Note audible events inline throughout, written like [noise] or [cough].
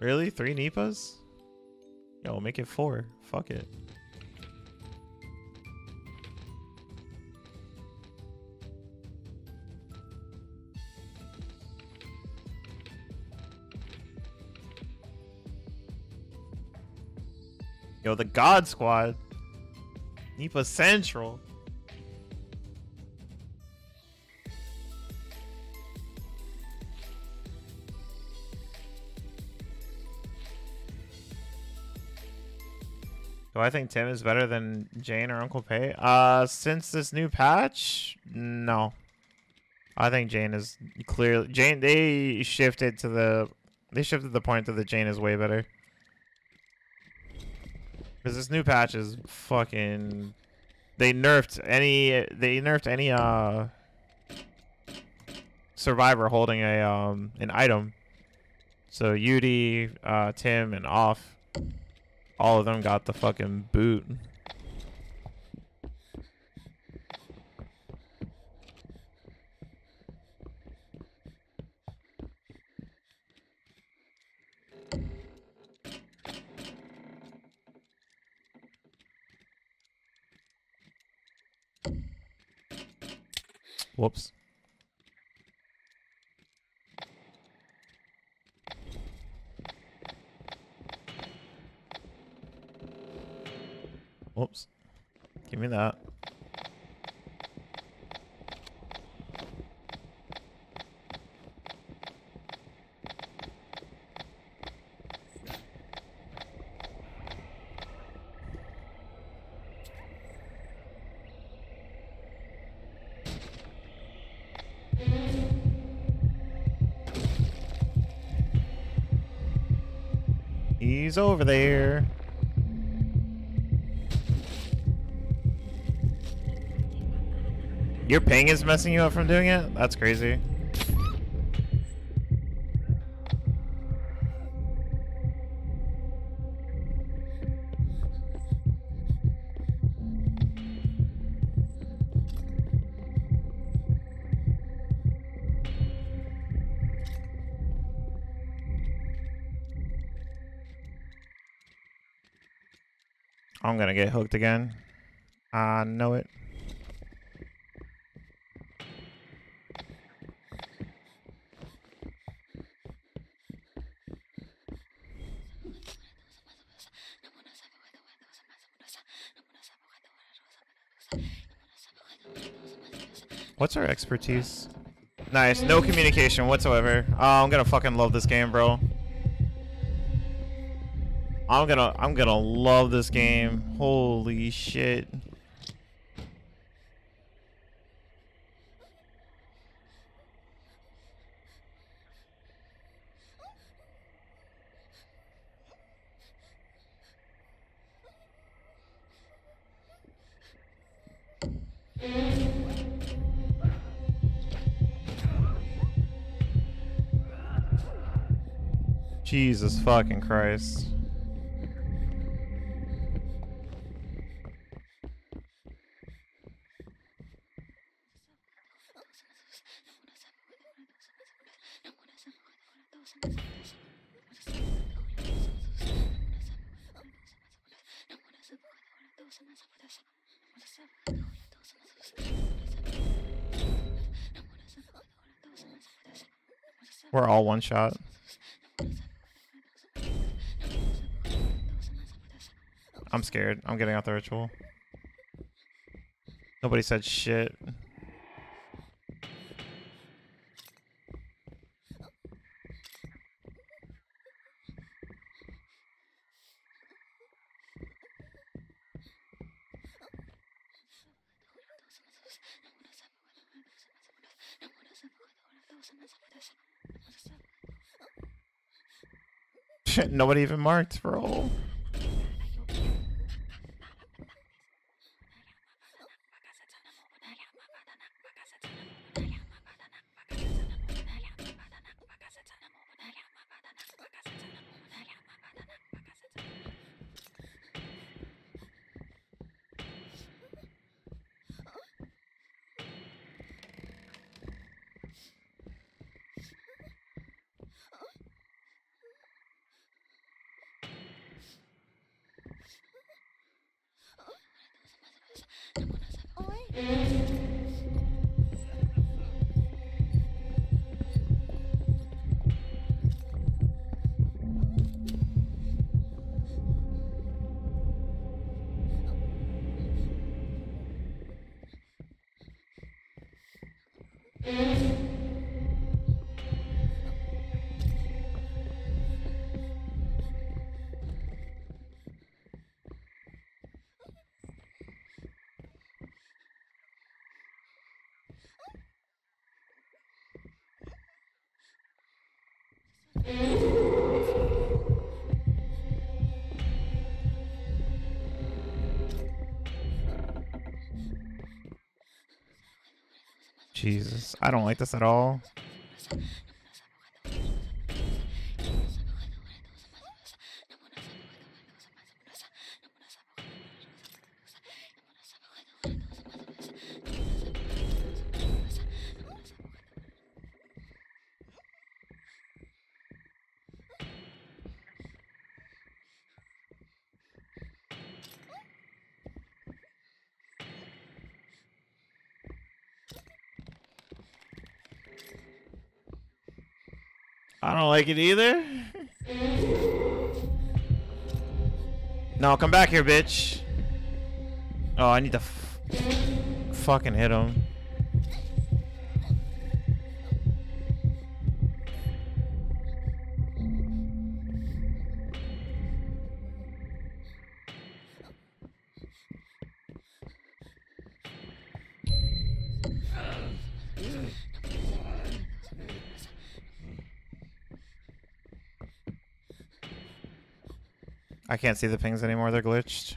Really? Three Nipas? Yo, we'll make it four. Fuck it. Yo, the God Squad. Nipa Central. Do I think Tim is better than Jane or Uncle Pay? Uh, since this new patch, no. I think Jane is clearly Jane. They shifted to the they shifted the point that the Jane is way better. Because this new patch is fucking. They nerfed any. They nerfed any uh. Survivor holding a um an item. So Yudi, uh, Tim, and Off all of them got the fucking boot. Whoops. Whoops. Give me that. He's over there. Your ping is messing you up from doing it? That's crazy. I'm gonna get hooked again. I know it. What's our expertise? Nice, no communication whatsoever. Oh, I'm gonna fucking love this game, bro. I'm gonna, I'm gonna love this game. Holy shit. Jesus fucking Christ. We're all one shot. Scared. I'm getting out the ritual. Nobody said shit. [laughs] Nobody even marked, bro. Thank Jesus, I don't like this at all. I don't like it either. No, come back here, bitch. Oh, I need to fucking hit him. I can't see the pings anymore, they're glitched.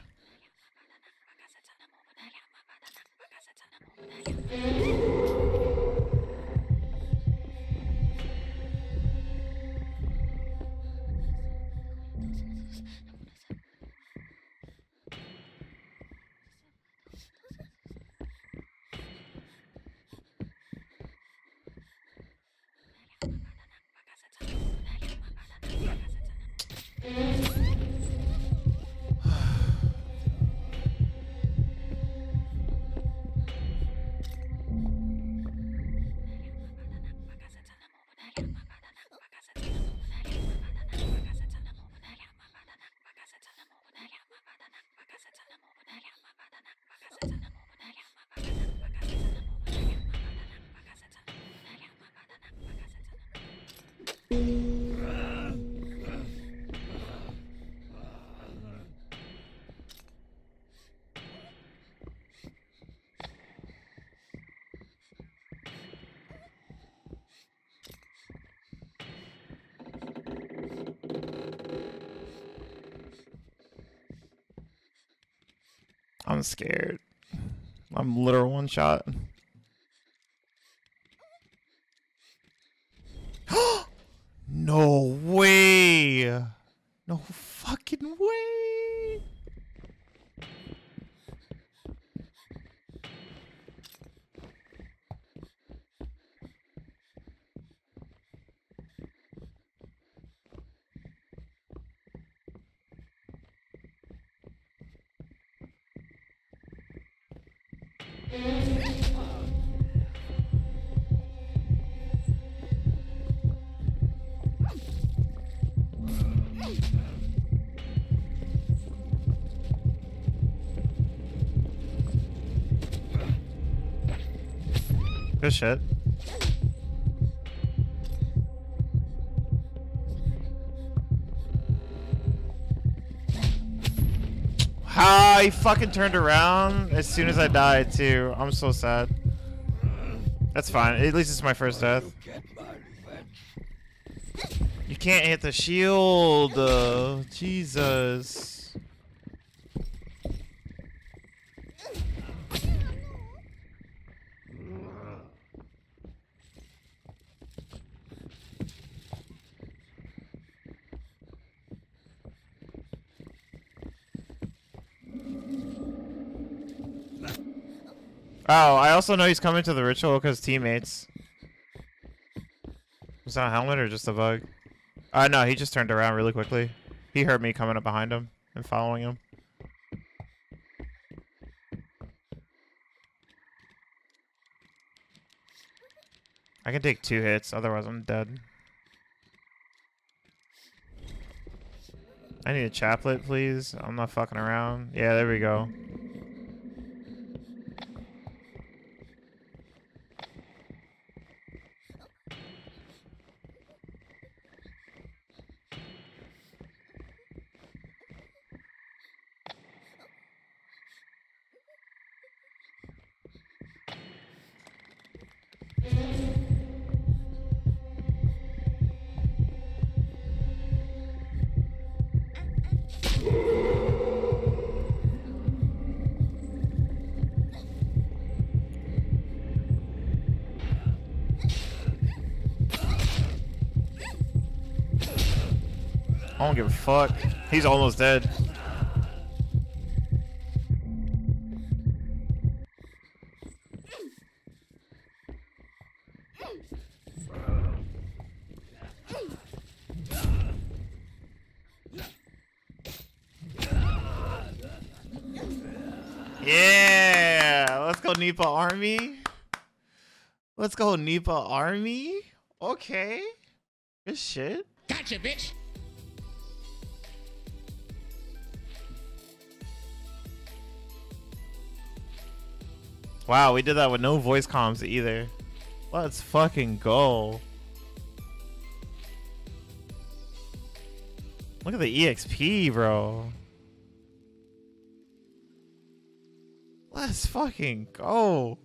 I'm scared. I'm literal one shot. no way. No fucking way. Good shit. How he fucking turned around as soon as I died too. I'm so sad. That's fine. At least it's my first death. You can't hit the shield. Jesus. Oh, I also know he's coming to the ritual because teammates. Was that a helmet or just a bug? Uh, no, he just turned around really quickly. He heard me coming up behind him and following him. I can take two hits, otherwise I'm dead. I need a chaplet, please. I'm not fucking around. Yeah, there we go. I don't give a fuck. He's almost dead. Yeah, let's go Nipa Army. Let's go Nipa Army. Okay, good shit. Gotcha, bitch. Wow, we did that with no voice comms either. Let's fucking go. Look at the EXP, bro. Let's fucking go.